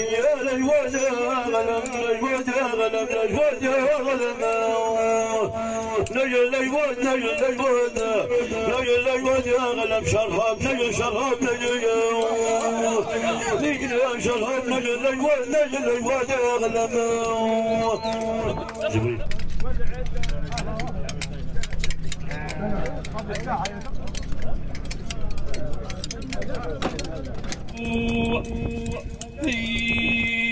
يا الوجه غلم الوجه غلم الوجه غلم نجل الوجه نجل الوجه نجل الوجه غلم شرهاب نجل شرهاب نجل نجل شرهاب نجل الوجه نجل الوجه غلم جبريل يا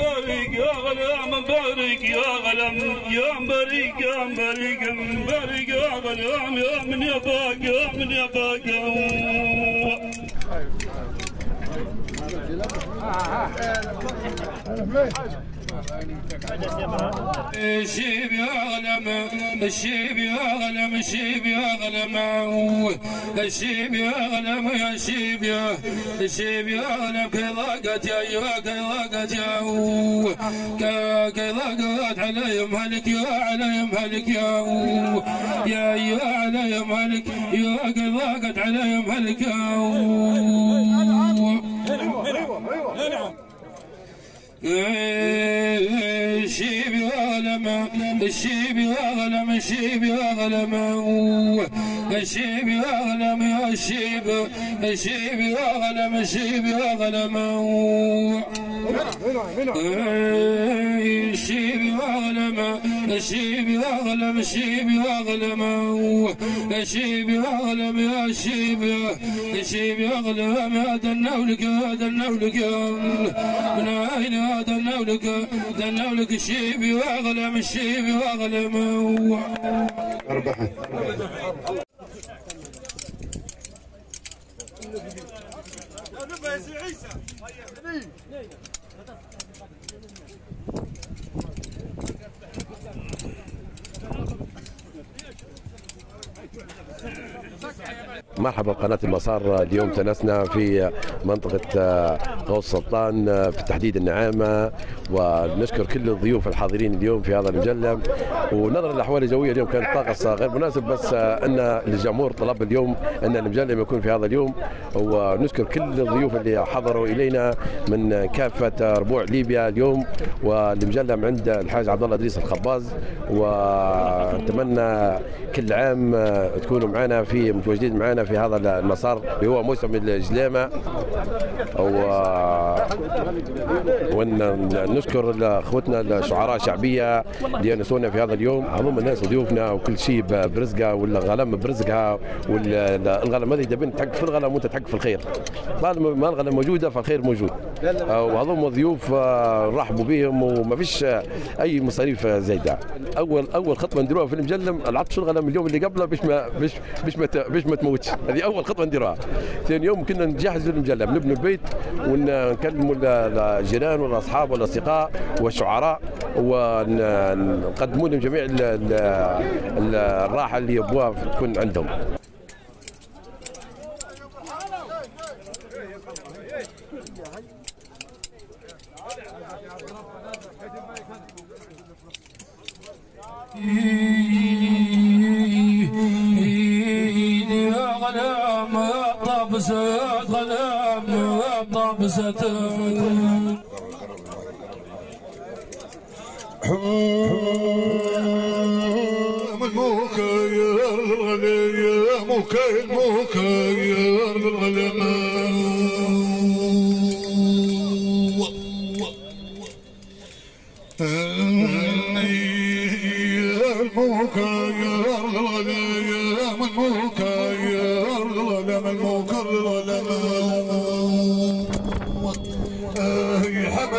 مبارك يا غلام مبارك يا غلام. يا مبارك يا مبارك مبارك يا غلام. يا من يباك يا من يباك الشيب يا غلم الشيب يا غلم الشيب يا غلم الشيب يا غلم يا شيب يا الشيب يا غلم كي ضاقت يا أيوه كي ضاقت يا كي ضاقت علي مهلك يا علي مهلك يا يا يا علي مهلك يا كي ضاقت علي مهلك يا الشيب يغلم الشيب يغلم الشيب يغلم الشيب يغلم يا الشيب يغلم الشيب يغلم الشيب الشيب يغلم الشيب يغلم الشيب يغلم يا الشيب الشيب يغلم يا دنولك يا دنولك من أين يا دنولك دنولك الشيب يغلم الشيب يغلم أربعة. مرحبا بقناة المسار اليوم تنسنا في منطقة غوص سلطان في تحديد النعامة. ونشكر كل الضيوف الحاضرين اليوم في هذا المجلة. ونظرا للأحوال الجوية اليوم كان الطقس غير مناسب بس أن الجمهور طلب اليوم أن المجلة يكون في هذا اليوم. ونشكر كل الضيوف اللي حضروا إلينا من كافة ربوع ليبيا اليوم. والمجلة عند الحاج عبد الله إدريس الخباز. ونتمنى كل عام تكونوا معنا في متواجدين معنا في هذا المسار اللي هو موسم الجلامه ونشكر اخوتنا الشعراء الشعبية اللي ينسونا في هذا اليوم. عموم الناس ضيوفنا وكل شيء برزقها والغنم برزقها والغنم هذه تبين تحق في الغنم وأنت تحق في الخير. طالما ما الغنم موجودة فالخير موجود. وهذول ضيوف رحبوا بهم وما فيش أي مصاريف زايدة. اول أول خطوة نديروها في المجلم العطش الغنم اليوم اللي قبله باش ما باش باش ما باش ما تموتش. هذه أول خطوة نديروها. ثاني يوم كنا نجهز المجلم نبنوا البيت ونكلموا الجيران والاصحاب والاصدقاء والشعراء ونقدموا لهم جميع الراحة اللي يبغوها تكون عندهم غلام طبسة غلام طبسة المكير الغلي مكير مكير المكير الغلم المكر الغلم يا حما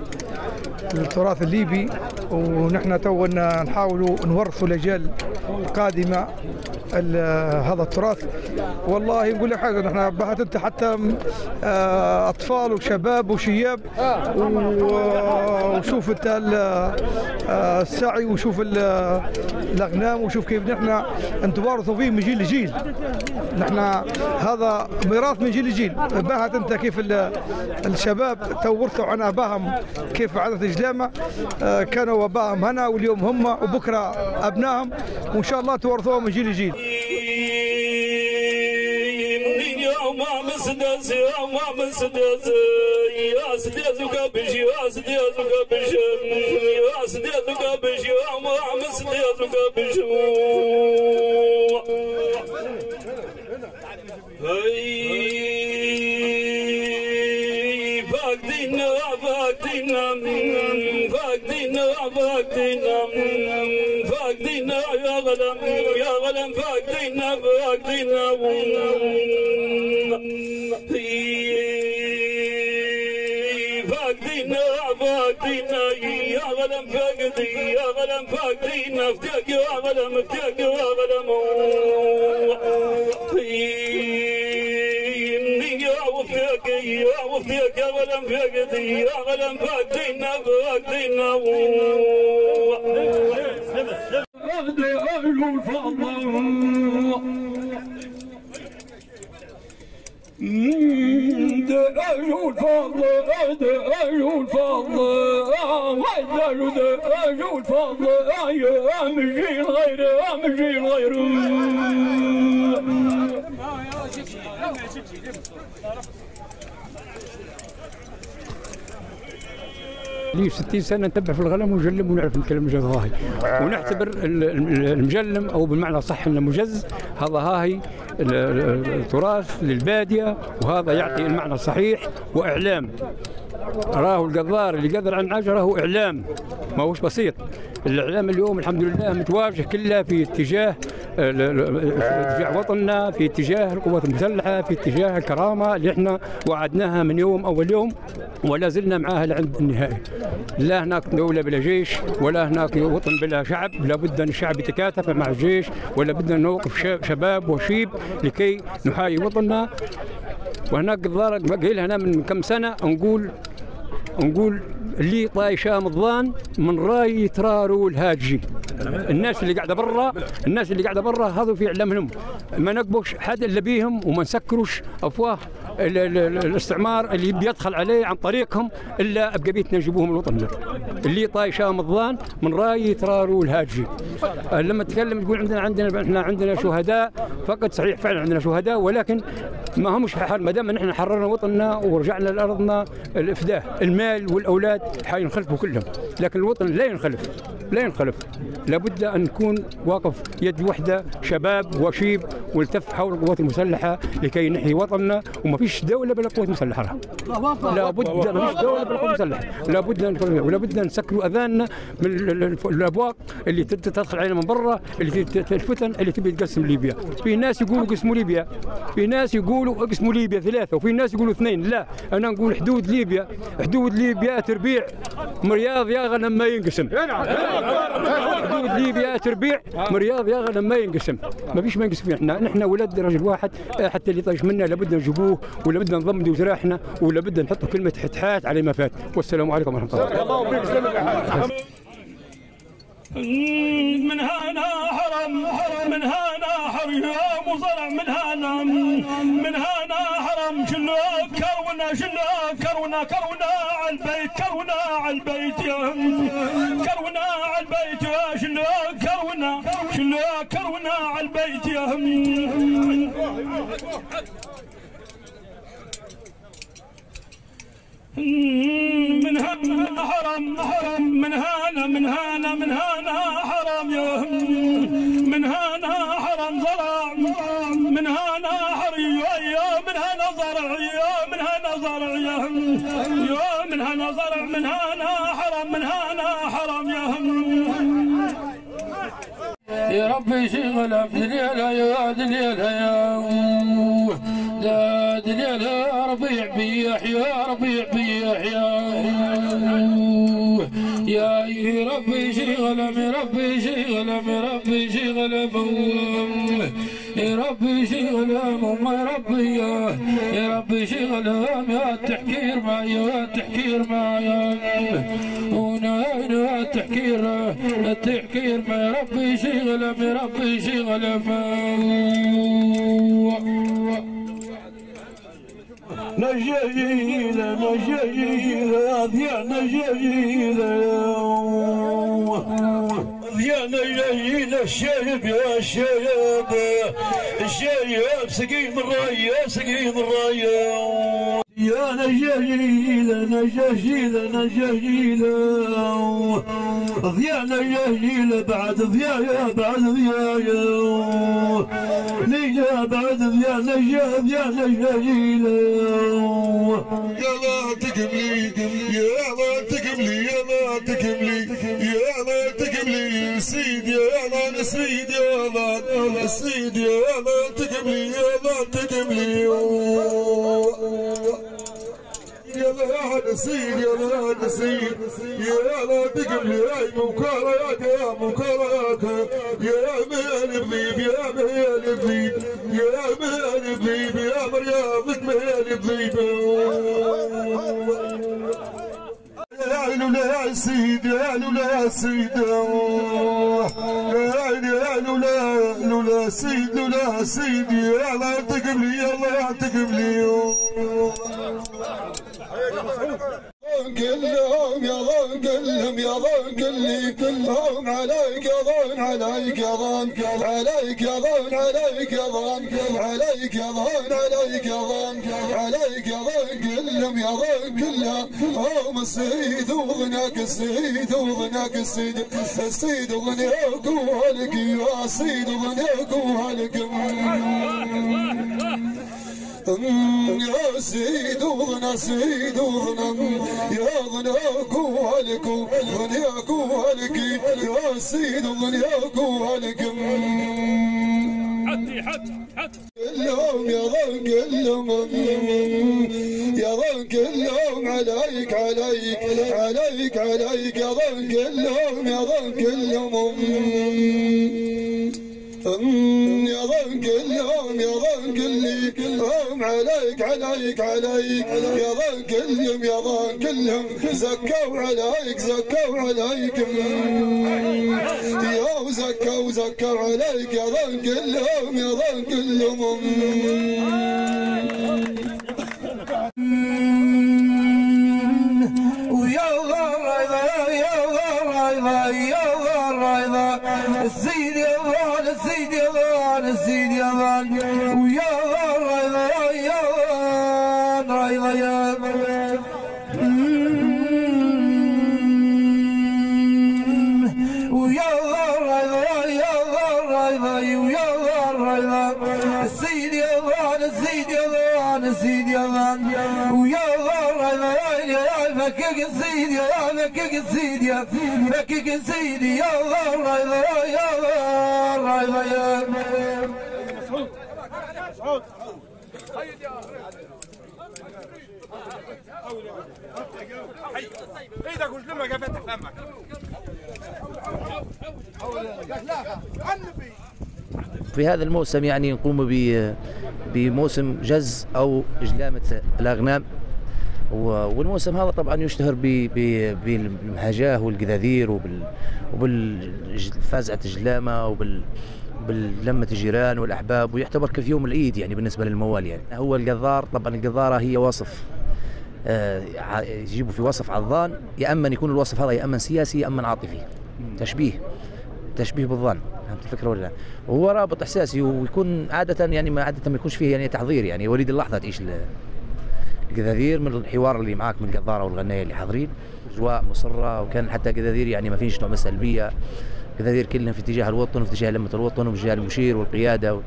التراث الليبي ونحن تونا نحاولوا نورثوا الأجيال القادمة ال- هذا التراث. والله نقول لك حاجة نحن بهت أنت حتى آه، أطفال وشباب وشياب. وشوف أنت آه، السعي وشوف ال- الأغنام وشوف كيف نحن نتوارثوا فيه من جيل لجيل. نحن هذا ميراث من جيل لجيل. باهت أنت كيف ال- الشباب تورثوا عن ابائهم كيف عادة اجلامه آه، كانوا ابائهم هنا واليوم هم وبكرة أبنائهم. وإن شاء الله تورثوها من جيل لجيل. مسدس يا ما مسدس يا سدس وكبش يا سدس وكبش يا سدس وكبش يا ما مسدس وكبش هاي فاقدين فاقدين فاقدين فاقدين غلم يا غلم فاقدين فاقدين فاقدين فاقدين يا غلم فاقدي يا غلم فاقدين افتك يا غلم افتك يا غلم دعوا الفضل لي 60 سنة نتبع في الغنم ونجلم ونعرف نتكلم جزاهي ونعتبر ال- ال- المجلم أو بالمعنى صح إنه مجز. هذا هاهي ال- ال- التراث للبادية وهذا يعطي المعنى الصحيح وإعلام. راه القذار اللي قذر عن عجرة هو إعلام. ما هوش بسيط. الإعلام اليوم الحمد لله متواجه كله في اتجاه في اتجاه وطننا في اتجاه القوات المسلحة في اتجاه الكرامة اللي إحنا وعدناها من يوم أول يوم ولا زلنا معاها لعند النهاية. لا هناك دولة بلا جيش ولا هناك وطن بلا شعب. لابد أن الشعب يتكاتف مع الجيش ولا أن نوقف شباب وشيب لكي نحايي وطننا. وهناك قضار قايل هنا من كم سنة نقول نقول اللي طايشة مضان من رأي ترارو الهاجي. الناس اللي قاعدة برا الناس اللي قاعدة برا هذو في إعلامهم. ما نقبش حد إلا بيهم وما نسكروش أفواه ال- ال- ال- الاستعمار اللي بيدخل عليه عن طريقهم إلا بقبيتنا نجيبوهم الوطن. اللي طايشة مضان من رأي ترارو الهاجي. لما تكلم تقول عندنا عندنا إحنا عندنا شهداء فقط صحيح فعلا عندنا شهداء ولكن ما همش حر ما دام نحن حررنا وطننا ورجعنا لأرضنا الافداه المال والأولاد حينخلفوا كلهم لكن الوطن لا ينخلف. لا ينخلف. لابد أن نكون واقف يد وحدة شباب وشيب والتف حول القوات المسلحة لكي نحيي وطننا. وما فيش دولة بلا قوات مسلحة. لابد ما فيش دولة بلا قوات مسلحة. لابد ولابد نسكروا أذاننا من ال- ال- الأبواق اللي تد- تدخل علينا من برا اللي الفتن اللي تبي تقسم ليبيا. في ناس يقولوا قسموا ليبيا. في ناس يقولوا اقسموا ليبيا ثلاثة وفي ناس يقولوا اثنين. لا أنا نقول حدود ليبيا. حدود ليبيا تربيع. مرياض يا غنم ما ينقسم. حدود ليبيا تربيع مرياض يا غنم ما ينقسم. ما فيش ما ينقسم. إحنا نحن ولد رجل واحد آه، حتى اللي طايش منا لابد نجيبوه ولا بدنا نضمد جراحنا ولا بدنا نحط كلمة حتحات على ما فات. والسلام عليكم ورحمة الله. من هنا حرم من هنا حرم يا مصرع من هنا من هنا حرم. شنو كرونا شنو كرونا كرونا على البيت كرونا على البيت. يا من هنا حرم حرم من هنا من هنا من هنا حرم يا من هنا حرم زرع من هنا حري يا من هنا زرع يا من هنا زرع يا يا من هنا زرع من هنا حرم من هنا حرم يا يا ربي شغل يا دليلها يا لا يا ربيع بيح يا ربيع بيح يا يا ربي شغل يا ربي شغل يا ربي شغل يا ربي شغل يا ربي يا يا ربي شغل يا التحكير معي يا التحكير معي هنا التحكير التحكير ما يا ربي شغل يا ربي شغل نجيلة نجيلة ذيا نجيلة ذيا نجيلة الشايب يا الشايب الشايب سقيم الراية سقيم الراية يا نجاجيلة نجاجيلة نجاجيلة ضيا نجاجيلة بعد ضيا يا بعد ضيا يا نجا بعد ضيا نجا ضيا نجاجيلة يا لا تقبلي يا لا تقبلي يا لا تقبلي يا لا تقبلي سيد يا لا سيد يا لا سيد يا لا تقبلي يا لا تقبلي يا لا نسيد يا لا نسيد يا لا تقبل يا مكاريات يا مكاريات يا مهل بذيب يا مهل بذيب يا مهل بذيب يا مريضك مهل بذيب لولا يا سيد يا لولا يا سيد يا لولا لولا سيد لولا سيد. يا لا تقبلي يا لا تقبلي كلهم يا ظن كلهم يا ظن كلي كلهم عليك يا ظن عليك يا ظن عليك يا ظن السيد وغناك السيد وغناك السيد السيد وغناك وهلك يا سيد وغناك وهلك يا سيد وغنى سيد وغنى يا غناك وهلك غنياك وهلك يا سيد وغنياك وهلك كلهم يا ظن كلهم يا عليك عليك يا ظن كلهم يا ظن كلهم. يا ظن كلهم. كلهم عليك عليك عليك. يا ظن كلهم يا ظن كلهم. زكوا عليك زكوا عليك. يا زكوا زكوا عليك. يا ظن كلهم يا ظن كلهم. ويا غريضة يا غريضة يا غريضة السيد يا ظال السيد يا ظال السيد يا ظال السيد يا ظال السيد يا ظال السيد يا ظال ويا غريضة يا فكك السيد يا فكك السيد يا فكك السيد يا غريضة يا غريضة يا في هذا الموسم يعني نقوم بموسم جز أو جلامه الأغنام. والموسم هذا طبعا يشتهر بالمهجاه والقذاذير وبال وبالفزعه الجلامه وبال الجيران والأحباب ويعتبر كيوم العيد يعني بالنسبة للموال يعني. هو القذار طبعا القذارة هي وصف يجيبوا في وصف عضان يا أما يكون الوصف هذا يا أما سياسي يا أما عاطفي. تشبيه. تشبيه بالظن. فهمت الفكرة ولا لا؟ وهو رابط إحساسي ويكون عادة يعني ما عادة ما يكونش فيه يعني تحضير. يعني وليد اللحظة تعيش القذاذير من الحوار اللي معاك من القذارة والغناية اللي حاضرين أجواء مصرة وكان حتى قذاذير يعني ما فيش نوع من السلبية. قذاذير كلهم في اتجاه الوطن وفي اتجاه لمة الوطن وفي اتجاه المشير والقيادة و...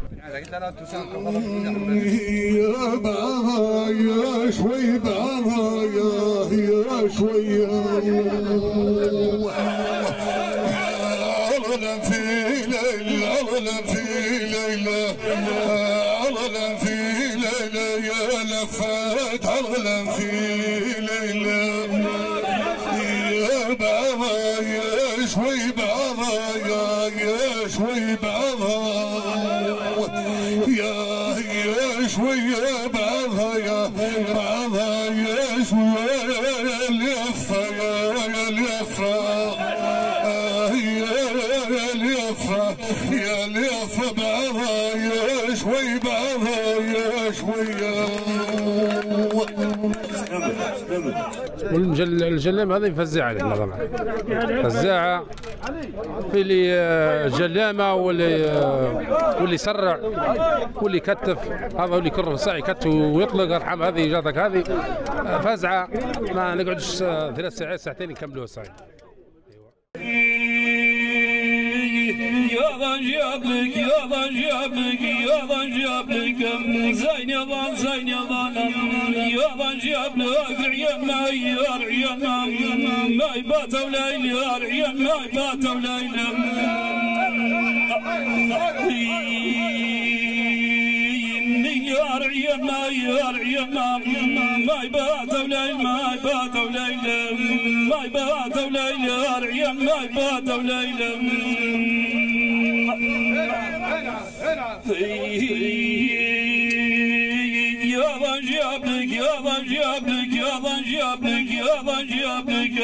يا شوي يا شوي شوي بابا يا يا شوي بابا يا بابا يا شوي اليفة يا اليفة يا ليفة بعضها يا شوي بعضها يا شوي والجلام هذا يفزع علينا طبعا. فزاعة. في اللي جلامة واللي واللي يسرع واللي يكتف هذا اللي يكرر الساعة يكتف ويطلق ارحم هذه جاتك هذه فزعة. ما نقعدش ثلاث ساعات ساعتين نكملوها الساعة جابلك عيال ما يا عيال ما ما يباتوا ليل يا عيال ما يباتوا ليل يا رعيا ما يا رعيا ما ما يبات وليل ما يبات وليل ما يبات وليل يا رعيا ما يبات وليل Yalancı yaptık, yalancı yaptık, yalancı yaptık, yalancı yaptık,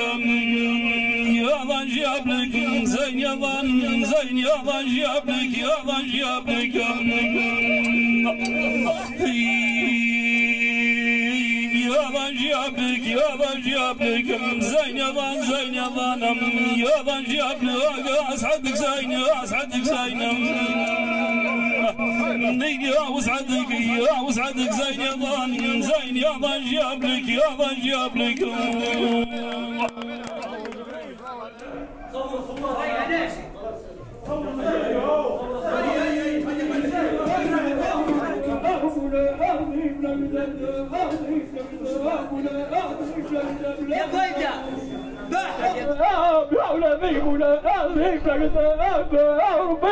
yalancı yaptık, sen yalan, sen yalancı yaptık, yalancı yaptık. Yavaş yapık, yavaş yapık Zeynaban, Zeynabanım Yavaş yapık Asadık Zeyni, asadık Zeynim Ya usadık, ya usadık Zeynaban Zeyn yavaş yapık, yavaş yapık Savunsunlar Savunsunlar Savunsunlar يا وسعدك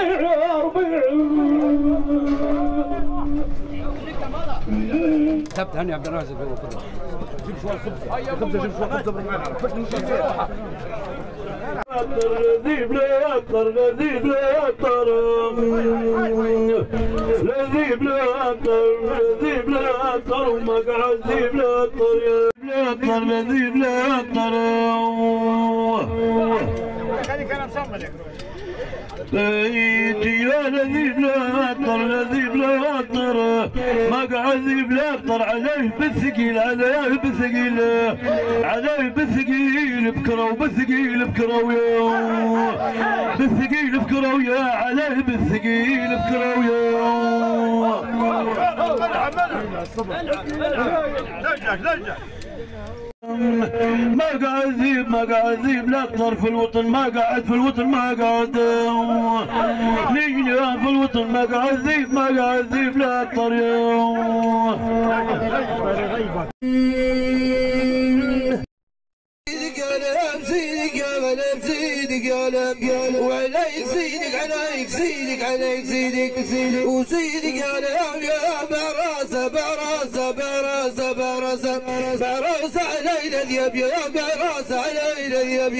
يا ضن ثبت هاني عبد الرازق جيب شوية خبزه خبزه جيب خبزه بالمعنى لذيذ لا يطر لذيذ لا يطر لذيذ لا يطر لذيذ لا يطر ومقعد ذيب لا يطر لا يطر لذيذ لا يطر يا لذيذ لا يطر لذيذ لا يطر مقعد ذيب لا يطر عليه بالثقيل عليه بالثقيل عليه بالثقيل بكره وبالثقيل بكره ويا بالثقيل بكره ويا عليه بالثقيل بكره ويا ما قاعد ما قاعد لا أقدر في الوطن ما قاعد في الوطن ما قاعد. نيجي في الوطن ما قاعد ما قاعد لا أقدر قلم زيدك قلم زيدك قلم وعليك زيدك عليك زيدك عليك زيدك زيدك. وزيدك قلم يا براسة براسة براسة براسة براسة علينا اليب يا براسة علينا اليب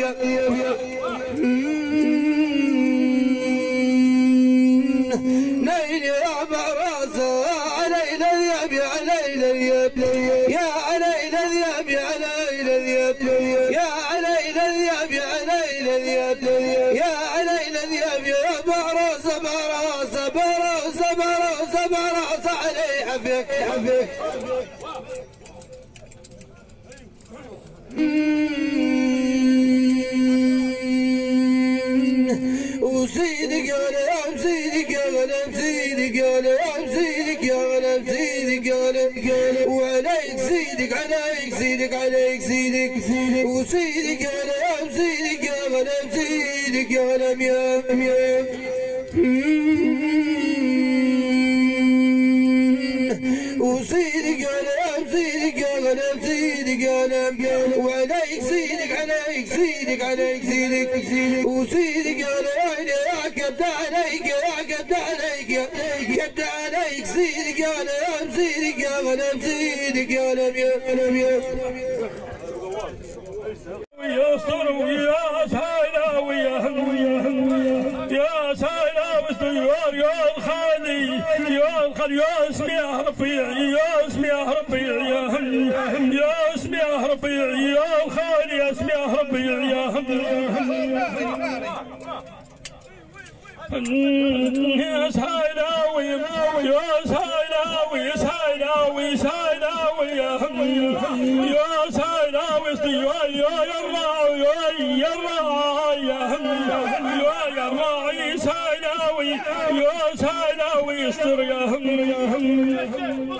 حفيك وسيدك يا غلام سيدك يا غلام سيدك يا غلام سيدك يا غلام سيدك يا غلام وعليك سيدك عليك سيدك عليك سيدك سيدك وسيدك يا غلام سيدك عليك وسيدك يا غلام يا كبد عليك كبد عليك كبد عليك سيدك يا غلام سيدك يا غلام سيدك يا غلام يا غلام يا ويا صر ويا سايلا ويا هم ويا هم يا سايلا واستجوار يا الخالي يا الخالي يا اسمي يا ربيع يا اسمي يا ربيع يا هم يا اسمي يا ربيع يا الخالي يا اسمي يا ربيع يا هم يا سايلاوي يا سايلاوي يا سايلاوي سايلاوي يا هم يا سايلاوي استيوا يا يراوي يا يراوي يا هم يا يراوي سايلاوي يا سايلاوي استر يا هم يا هم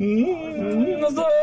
نظار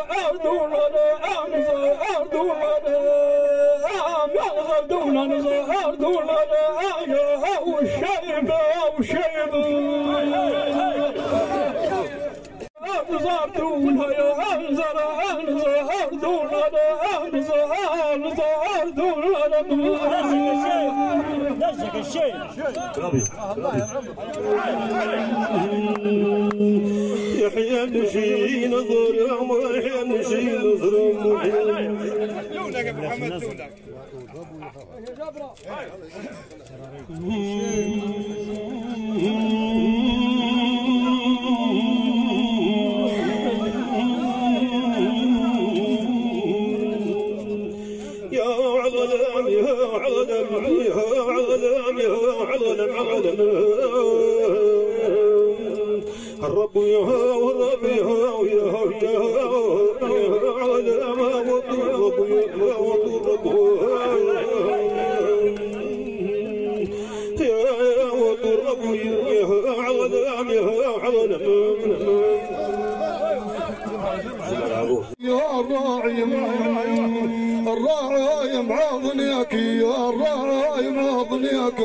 يحيى نشي نظر يحيى نشي نظر يا علم الرب يا والرب يا يا يا علم والرب يا والرب يا والرب يا علم يا علم يا الراعي الراعي معاضنيك يا الراعي معاضنيك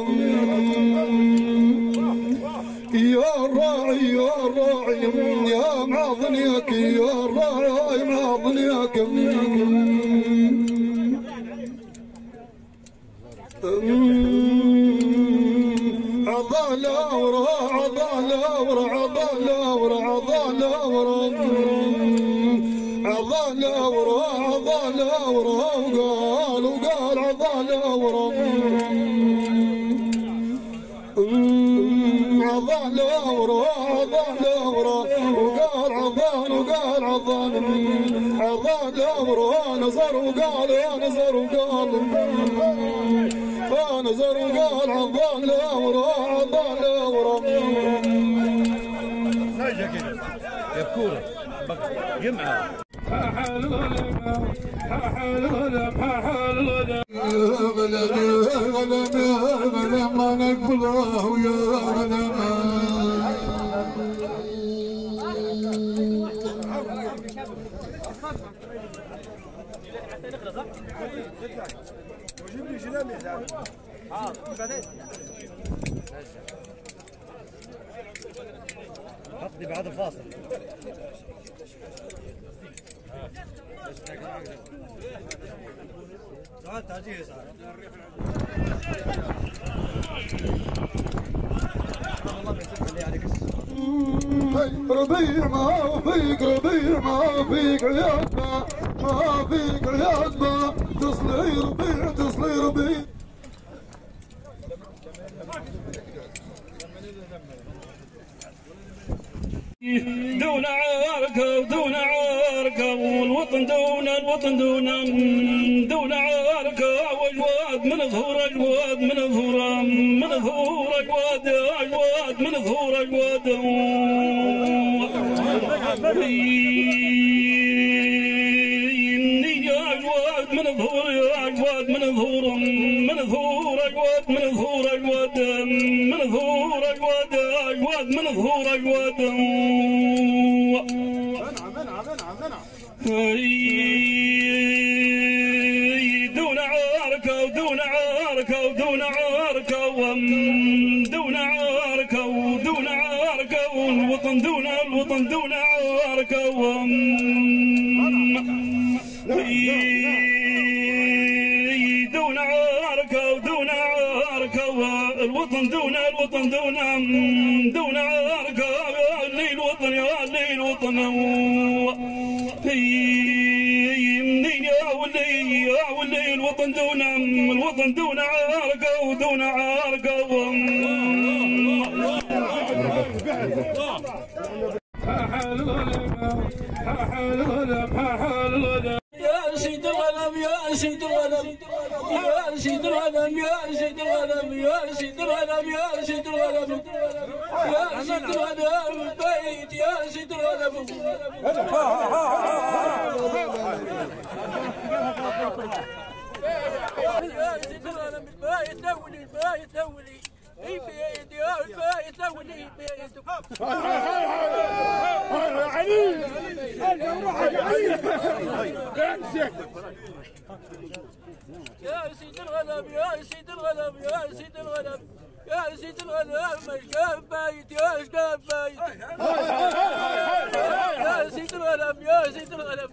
معاضنيك عضالة عضال عضالة ورا نظر وقال يا نظر وقال نظر وقال عضالة ورا عضالة ورا يا غلام يا غلام يا غلام ما نقبله يا غلام ربيع ما فيك ربيع ما فيك عياد ما فيك ما تصلي ربيع تصلي ربيع دون عاركة ودون عاركة والوطن دون الوطن دون دون عاركة واجواد من ظهور اجواد من ظهور من ظهور اجواد اجواد من ظهور اجواد من ظهور اجواد من ظهور اجواد اجواد من ظهور اجواد دون عاركة ودون عاركة ودون عاركة سيد الغنم يا سيد الغنم البيت يا سيد الغنم يا اي بيت يا البيت بيت يا سيد الغنم يا سيد الغنم يا سيد الغنم يا سيد الغنم يا اشقاف بايت يا سيد الغنم يا سيد الغنم